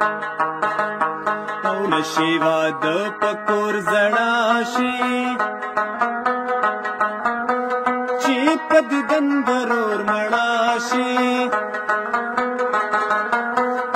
او نشي واده پکور زړه شي چې په دیدن ضرور مړه شي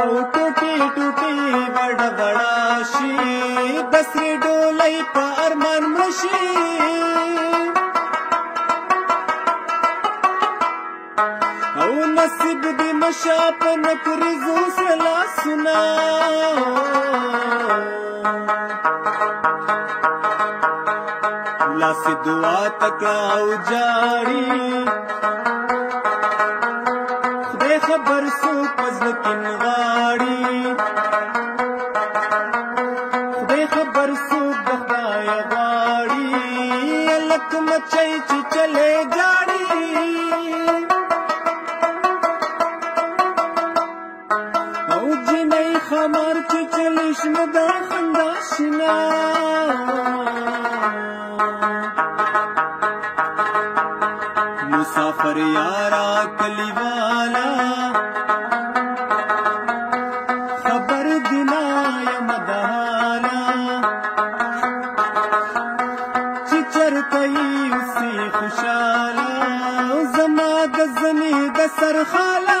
او ټوټي ټوټي وړ وړا شي بسري ډولۍ په ارمان مشي او نصیب دې مشاپ نکرزو سره لاس دعا تکړه او جاری خدای خبر سو پزل کین غاړي خدای خبر سو بخدای غاړي لک مچي چې چلے جا kamar çekilişmeden fındaşına Musafir yara kalivala Haber dinaya madana Çiçerteyi usi kuşala Zamada zani da sarhala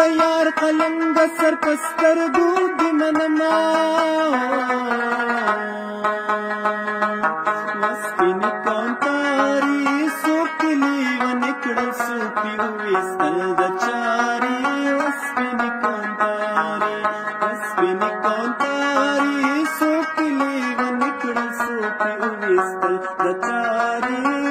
په یار قلنګ سر پسترګو د منما مسپین کانتاری سوکلی ونکړل سپي وستل د چاري مسپین کانتاری مسپین کانتاری سوکلی ونکړل سپي وستل د چاري